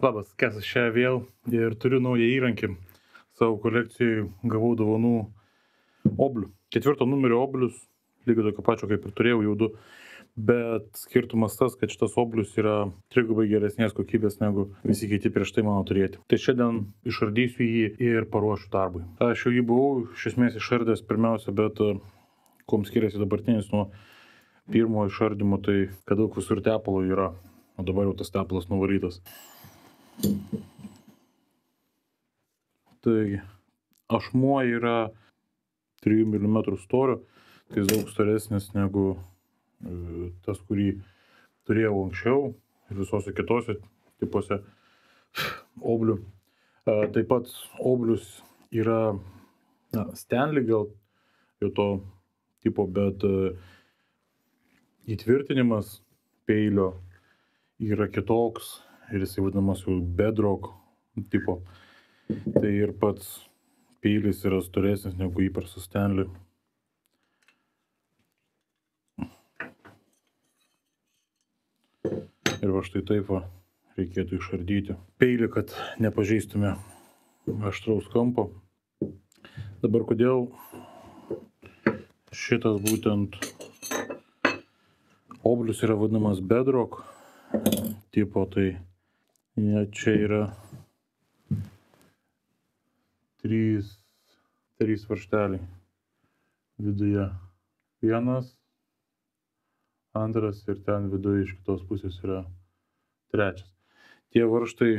Labas, Kesas čia vėl ir turiu naują įrankį. Savo kolekcijai gavau dovanų oblių. Ketvirto numerio oblius, lygiai tokio pačio kaip ir turėjau jau du. Bet skirtumas tas, kad šitas oblius yra trigubai geresnės kokybės negu visi kiti prieš tai mano turėti. Tai šiandien išardysiu jį ir paruošiu darbui. Aš jau jį buvau iš esmės išardęs pirmiausia, bet e, kuom skiriasi dabartinis nuo pirmo išardymo, tai kad daug visur tepalo yra, o dabar jau tas tepalas nuvarytas. Taigi, ašmuo yra 3 mm storio, tai daug storesnis negu e, tas, kurį turėjau anksčiau ir visose kitose tipuose oblių. E, taip pat oblius yra na, Stanley gal jau to tipo, bet e, įtvirtinimas peilio yra kitoks ir jisai vadinamas jau bedrock tipo. Tai ir pats peilis yra storesnis negu įprastas Stanley. Ir va štai taip va reikėtų išardyti. Peilį, kad nepažeistume aštraus kampo. Dabar kodėl šitas būtent oblius yra vadinamas bedrock tipo, tai ja, čia yra trys, trys varšteliai viduje. Vienas, antras ir ten viduje iš kitos pusės yra trečias. Tie varštai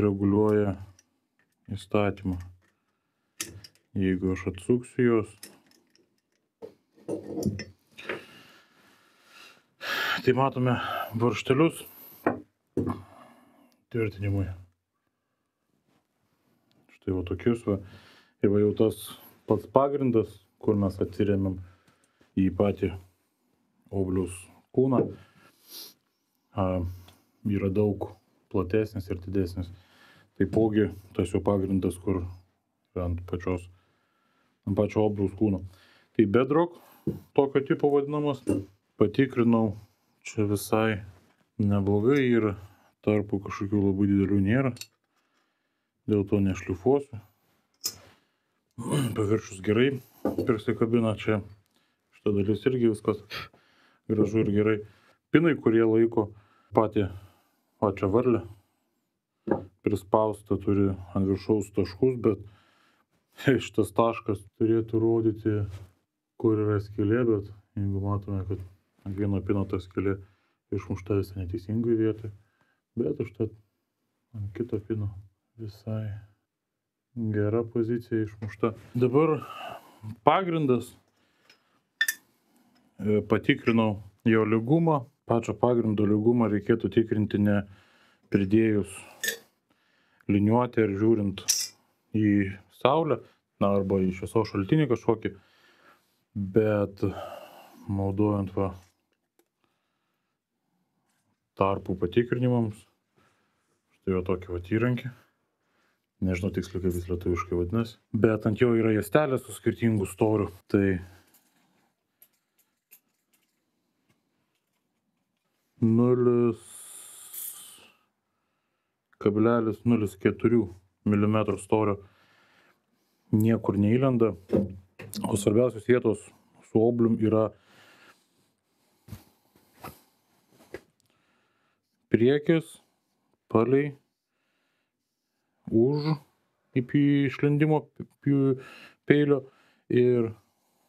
reguliuoja įstatymą. Jeigu aš atsuksiu juos, tai matome varštelius tvirtinimui štai va tokius va. Ir va jau tas pats pagrindas, kur mes atsiriamėm į patį obliaus kūną, a, yra daug platesnis ir didesnis. Taipogi tas jo pagrindas, kur ant pačios, ant pačio obliaus kūno. Tai bedrock, tokio tipo vadinamas, patikrinau, čia visai neblogai ir tarpų kažkokių labai didelių nėra dėl to nešlifuosiu. Paviršius gerai prisikabina čia. Šitą dalis irgi viskas gražu ir gerai. Pinai, kurie laiko patį pačią varlę, prispausta turi ant viršaus taškus, bet šitas taškas turėtų rodyti, kur yra skylė, bet jeigu matome, kad ant vieno pino ta skylė išmušta visai neteisingai vietoj, bet užtat ant kito pino visai gera pozicija išmušta. Dabar pagrindas. E, patikrinau jo lygumą. Pačio pagrindo lygumą reikėtų tikrinti ne pridėjus liniuotę ir žiūrint į saulę, na arba į šviesos šaltinį kažkokį, bet naudojant va tarpų patikrinimams. Štai jo tokį va įrankį nežinau tiksliai kaip jis lietuviškai vadinasi, bet ant jo yra juostelė su skirtingų storių. Tai nulis kablelis 0,4 mm storio niekur neįlenda, o svarbiausios vietos su oblium yra priekis, palei už išlindimo peilio ir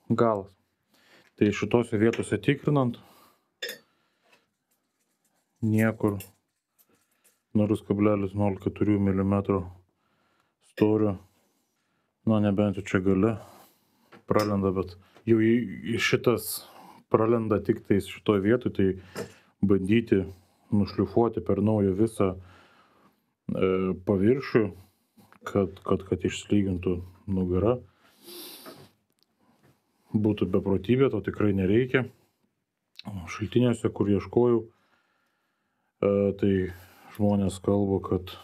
galas. Tai šitose vietose tikrinant niekur 0,04 mm storio, na nebent čia gale pralenda, bet jau šitas pralenda tik tais šitoje vietoje, tai bandyti nušlifuoti per naują visą E, paviršių, kad, kad, kad išslygintų nugara. Būtų beprotybė, to tikrai nereikia. Šaltiniuose, kur ieškojau, e, tai žmonės kalba, kad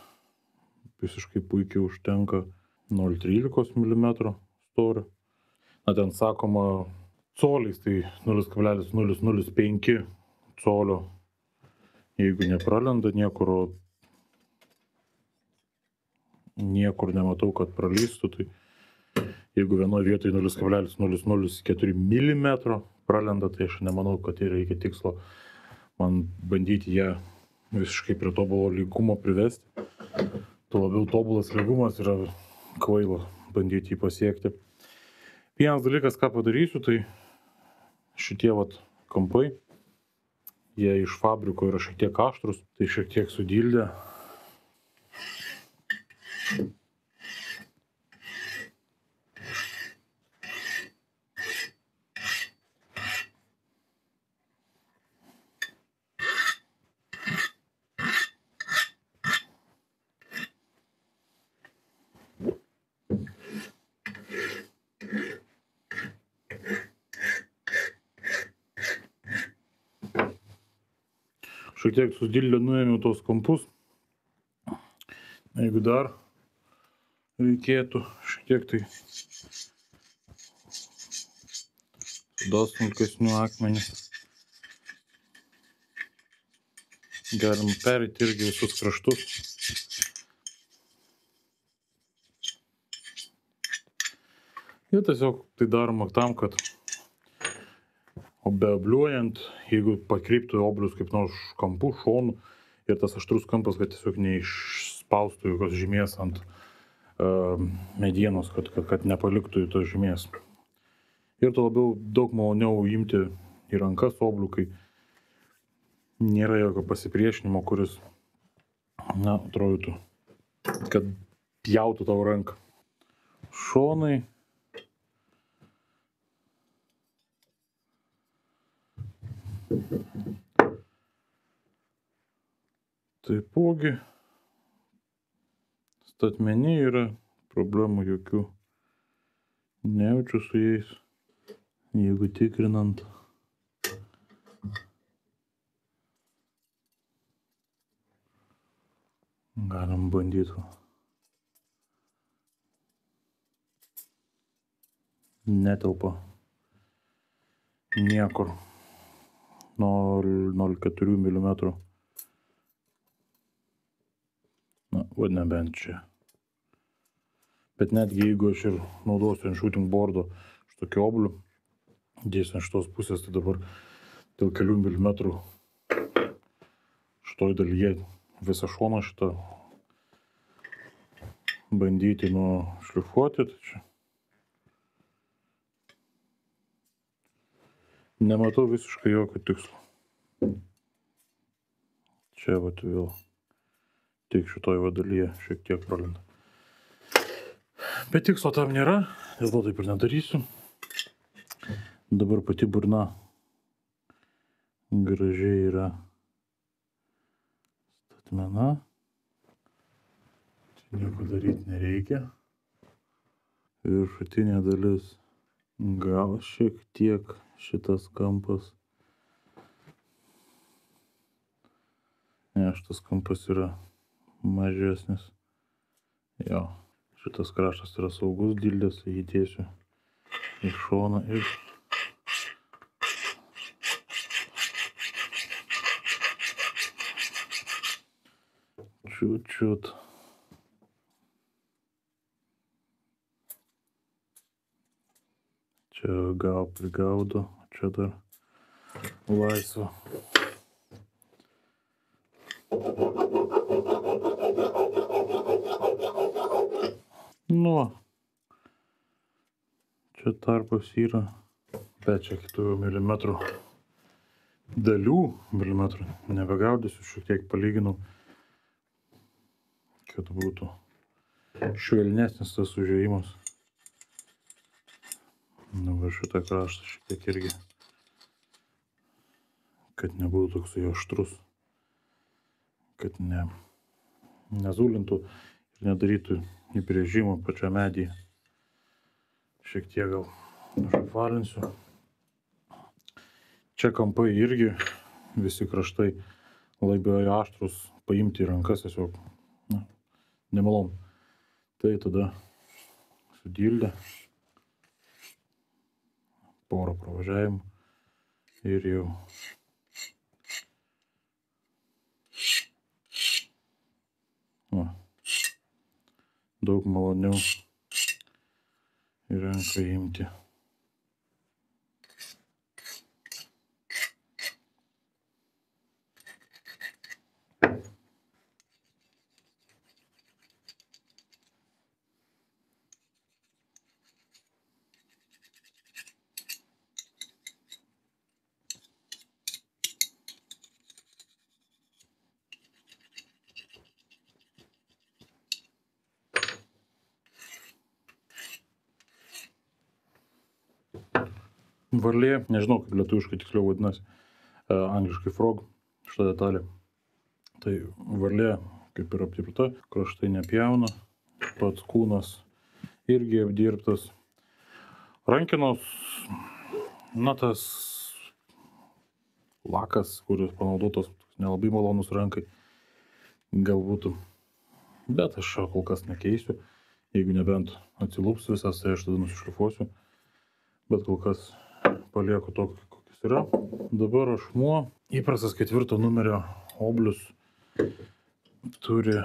visiškai puikiai užtenka 0,13 mm storio. Na ten sakoma coliais, tai 0,005 colio. Jeigu nepralenda niekur, niekur nematau, kad pralystų. Tai jeigu vienoje vietoje 0,004 mm pralenda, tai aš nemanau, kad tai reikia tikslo man bandyti ją visiškai prie tobulo lygumo privesti. Tuo labiau tobulas lygumas yra kvaila bandyti jį pasiekti. Vienas dalykas, ką padarysiu, tai šitie vat kampai, jie iš fabriko yra šiek tiek aštrus, tai šiek tiek sudildė. Šiek tiek sudildė nuėmiau tos kampus. Jeigu dar reikėtų šiek tiek tai dar smulkesnių akmenį. Galima perėti irgi visus kraštus. Ir tiesiog tai daroma tam, kad o beobliuojant jeigu pakryptų oblius kaip nors kampu šonu ir tas aštrus kampas kad tiesiog neišspaustų jokios žymės ant uh, medienos kad, kad, kad nepaliktų tos žymės. Ir tuo labiau daug maloniau imti į rankas oblių kai nėra jokio pasipriešinimo kuris na atrodytų kad pjautų tavo ranką. Šonai Taipogi statmeny yra problemų jokių nejaučiu su jais, jeigu tikrinant. Galim bandyti. Netelpa niekur. 0,04 mm. Na, va nebent čia. Bet netgi jeigu aš ir naudosiu ant shooting boardo šitokį oblių, dėsiu ant šitos pusės, tai dabar dėl kelių milimetrų šitoj dalyje visą šoną šitą bandyti nušlifuoti. Tai čia Nematau visiškai jokio tikslo. Čia vat vėl tik šitoj vadalyje šiek tiek pralenda. Bet tikslo tam nėra, dėl to taip ir nedarysiu. Dabar pati burna gražiai yra statmena. Čia nieko daryti nereikia. Viršutinė dalis gal šiek tiek šitas kampas. Ne, šitas kampas yra mažesnis. Jo, šitas kraštas yra saugus dildės, jį dėsiu į šoną ir čiut-čiut. Čia gal prigaudo, čia dar laisva. Nu, čia tarpas yra, bet čia kitų milimetrų dalių, milimetrų nebegaudysiu, šiek tiek palyginau, kad būtų švelnesnis tas užėjimas. Nu, va šitą kraštą šiek tiek irgi, kad nebūtų toksai aštrus, kad ne, nezulintų ir nedarytų įbrėžimų pačią medį. Šiek tiek gal užapvalinsiu. Čia kampai irgi visi kraštai labai aštrus, paimti į rankas tiesiog na, nemalom. Tai tada sudildė porą pravažiavimų ir jau Va. Daug maloniau į ranką imti. Varlė, nežinau kaip lietuviškai tiksliau vadinasi, e, angliškai frog, šitą detalę. Tai varlė kaip ir apdirbta, kraštai nepjauna, pats kūnas irgi apdirbtas. Rankinos, na tas lakas, kuris panaudotas, nelabai malonus rankai, galbūt. Bet aš kol kas nekeisiu. Jeigu nebent atsilups visas, tai aš tada nusišlifuosiu. Bet kol kas palieku tokį, kokius yra. Dabar ašmuo, įprastas ketvirto numerio oblius turi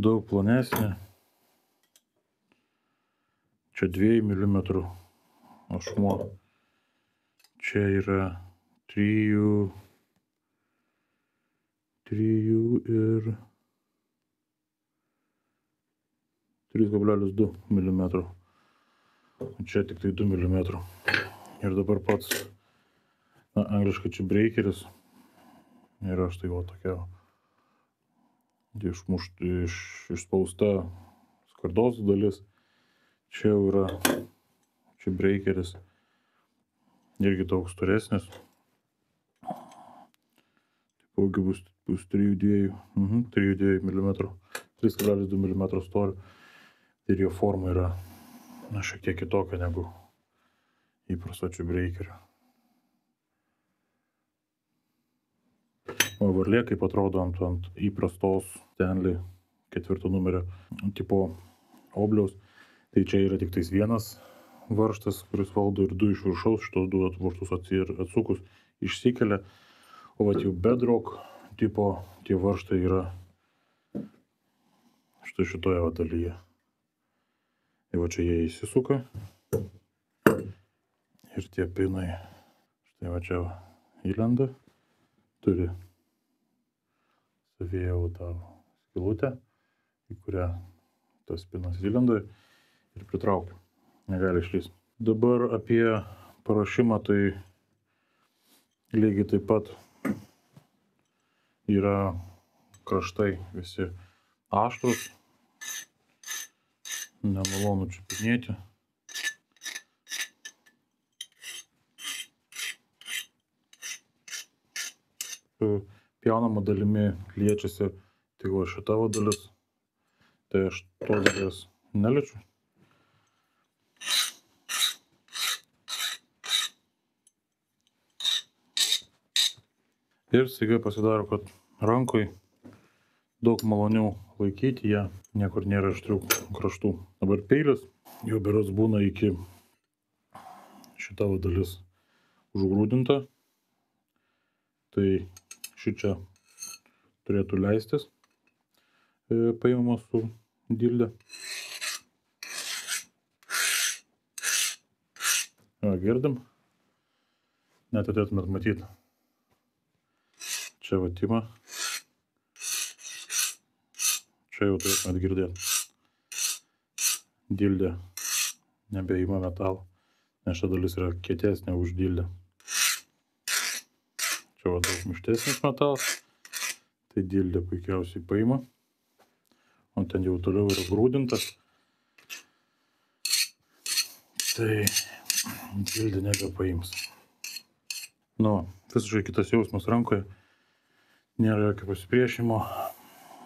daug plonesnį. Čia 2 mm ašmuo. Čia yra 3, 3 ir 3,2 mm. Čia tik tai 2 mm. Ir dabar pats, na, angliškai čia breakeris. Ir aš tai va tokia išmušt, iš, išspausta skardos dalis. Čia jau yra, čia breakeris. Irgi daug storesnis. Taipogi bus, bus 3,2 mhm, 3,2 mm. 3,2 mm storio ir jo forma yra na, šiek tiek kitokia negu įprasto čiubreikerio. O varlė kaip atrodo ant, ant įprastos Stanley ketvirto numerio tipo obliaus, tai čia yra tik tais vienas varžtas, kuris valdo ir du iš viršaus, šitos du varžtus atsukus išsikelia, o vat jau bedrock tipo tie varžtai yra štai šitoje dalyje. Tai va čia jie įsisuka. Ir tie pinai, štai va čia įlenda, turi savyje jau tą skilutę, į kurią tas pinas įlenda ir pritraukia. Negali išlysti. Dabar apie paruošimą tai lygiai taip pat yra kraštai visi aštrus, nemalonu čiupinėti. Pjaunama dalimi liečiasi tik va šita va dalis, tai aš to dalies neliečiu. Ir staiga pasidaro, kad rankoj daug maloniau laikyti ją, niekur nėra aštrių kraštų. Dabar peilis, jo beros būna iki šita dalis užgrūdinta, tai ši čia turėtų leistis, e, paimama su dildė. Jo, girdim, net atėtumėt matyti. Čia vatima Čia jau turėtumėt girdėti. Dildė nebeima metalo, nes šia dalis yra kietesnė už dildę. Čia va daug mištesnis metalas, tai dildė puikiausiai paima. O ten jau toliau yra grūdintas. Tai dildė nebepaims. Nu, visiškai kitas jausmas rankoje. Nėra jokio pasipriešimo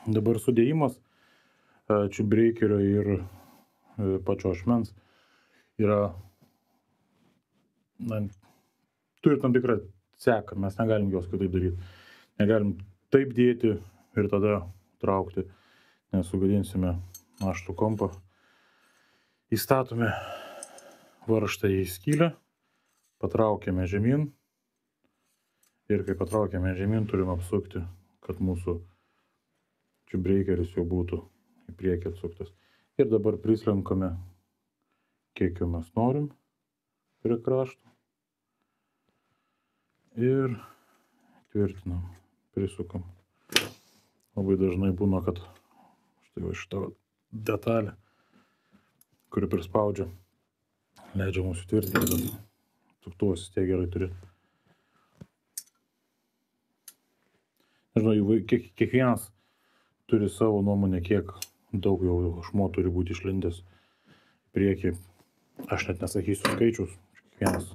Dabar sudėjimas e, čiubreikerio ir e, pačio ašmens yra, na, turi tam tikrą seką, mes negalim jos kitaip daryti. Negalim taip dėti ir tada traukti, nes sugadinsime aštų kompą. Įstatome varžtą į skylę, patraukiame žemyn ir kai patraukiame žemyn turim apsukti kad mūsų čia breikeris jau būtų į priekį atsuktas. Ir dabar prislenkame, kiek jau mes norim prie krašto. Ir tvirtinam, prisukam. Labai dažnai būna, kad štai va šitą detalę, kuri prispaudžia, leidžia mums įtvirtinti, bet tuktuvas tiek gerai turi. Nežinau, kiek, kiekvienas turi savo nuomonę, kiek daug jau ašmo turi būti išlindęs prieki. Aš net nesakysiu skaičius, kiekvienas.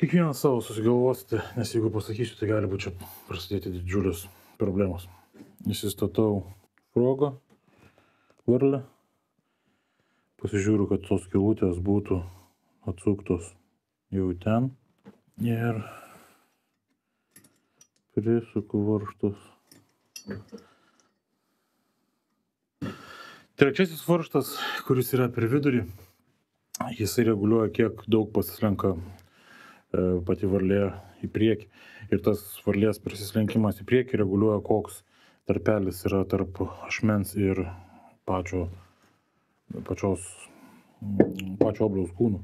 Kiekvienas savo susigalvosite, nes jeigu pasakysiu, tai gali būti čia prasidėti didžiulios problemos. Įsistatau frogą, varlę, pasižiūriu, kad tos kilutės būtų atsuktos jau ten ir prisuku varštus. Trečiasis varžtas, kuris yra per vidurį, jisai reguliuoja, kiek daug pasislenka e, pati varlė į priekį. Ir tas varlės prisislenkimas į priekį reguliuoja, koks tarpelis yra tarp ašmens ir pačio, pačios, pačio obliaus kūnų.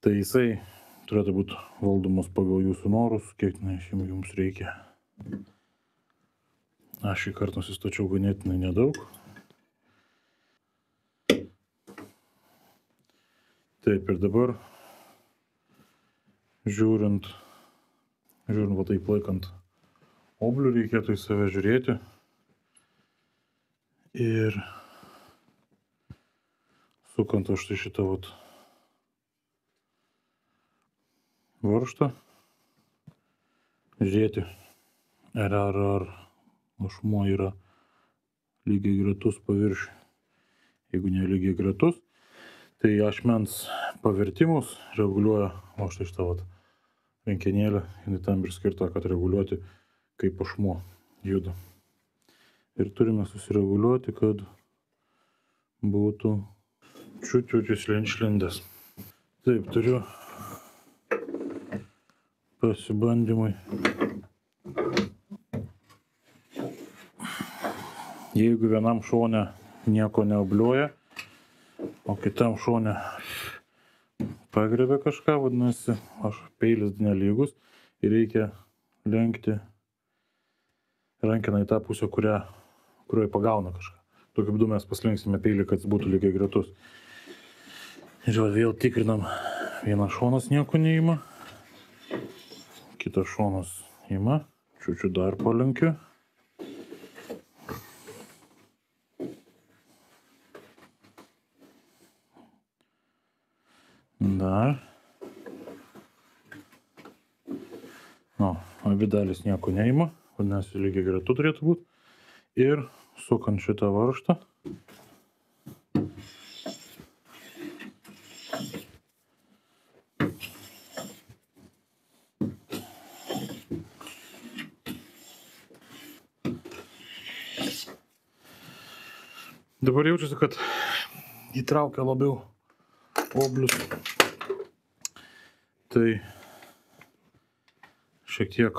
Tai jisai turėtų būti valdomas pagal jūsų norus, kiek na, jums reikia. Aš šį kartą nusistačiau ganėtinai nedaug, Taip ir dabar, žiūrint, žiūrint, va taip laikant oblių, reikėtų į save žiūrėti. Ir sukant aš tai šitą vat varžtą, žiūrėti, ar ar ar ašmuo yra lygiai gretus paviršiui. Jeigu ne lygiai gretus, Tai ašmens pavertimus reguliuoja, o štai šitą vat, rankenėlę, jinai tam ir skirta, kad reguliuoti, kaip ašmuo juda. Ir turime susireguliuoti, kad būtų čiūčiučius linšlindęs. Taip, turiu pasibandymui. Jeigu vienam šone nieko neobliuoja, o kitam šone pagrebė kažką, vadinasi, aš peilis nelygus ir reikia lenkti rankiną į tą pusę, kurią, kurioje pagauna kažką. Tokiu būdu mes paslinksime peilį, kad jis būtų lygiai gretus. Ir vėl tikrinam, vienas šonas nieko neima, kitas šonas ima, čiūčiu dar palenkiu. Dar. Nu, abi dalis nieko neima, vadinasi, lygiai gretų turėtų būti. Ir sukant šitą varžtą. Dabar jaučiuosi, kad įtraukia labiau oblius. Tai šiek tiek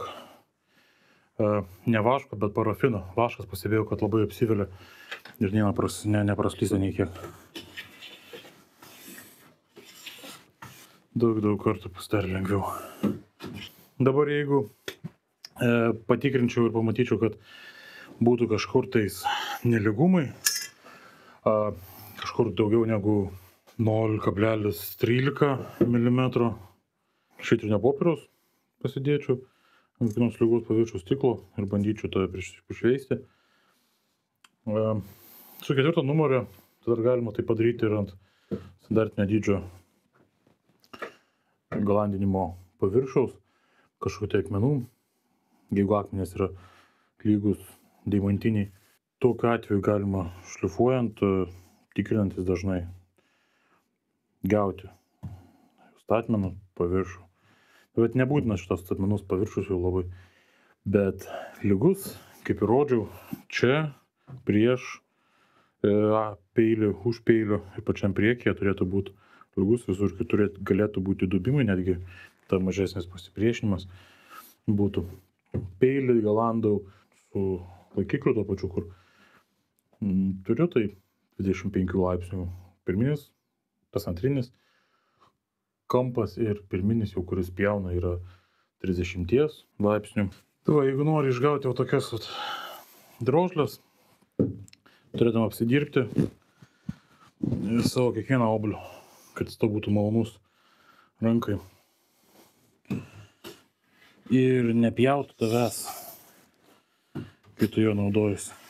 uh, ne vaško, bet parafino. Vaškas pasibėjau, kad labai apsivelia ir nepras, ne, nepraslysta nei kiek. Daug, daug kartų pasidarė lengviau. Dabar jeigu e, patikrinčiau ir pamatyčiau, kad būtų kažkur tais neligumai, a, kažkur daugiau negu 0,13 mm šitrinio popieriaus pasidėčiau ant vienos lygos paviršiaus stiklo ir bandyčiau tą išveisti. Su ketvirto numerio dar galima tai padaryti ir ant standartinio dydžio galandinimo paviršiaus, kažkokiu tai akmenų, jeigu akmenės yra lygus deimantiniai. Tokiu atveju galima šlifuojant, tikrinantis dažnai gauti statmenų paviršių. Bet nebūtina šitos statmenus paviršius jau labai. Bet lygus, kaip ir rodžiau, čia prieš e, peilį, už peilio ir pačiam priekyje turėtų būti lygus, visur kitur galėtų būti dubimai, netgi ta mažesnis pasipriešinimas būtų. peilį galandau su laikikliu to pačiu, kur mm, turiu, tai 25 laipsnių pirminis, tas antrinis kampas ir pirminis jau, kuris pjauna, yra 30 laipsnių. Tai va, jeigu nori išgauti jau tokias vat, drožlės, turėtum apsidirbti savo kiekvieną oblių, kad to būtų malonus rankai. Ir nepjautų tavęs, kai tu jo naudojasi.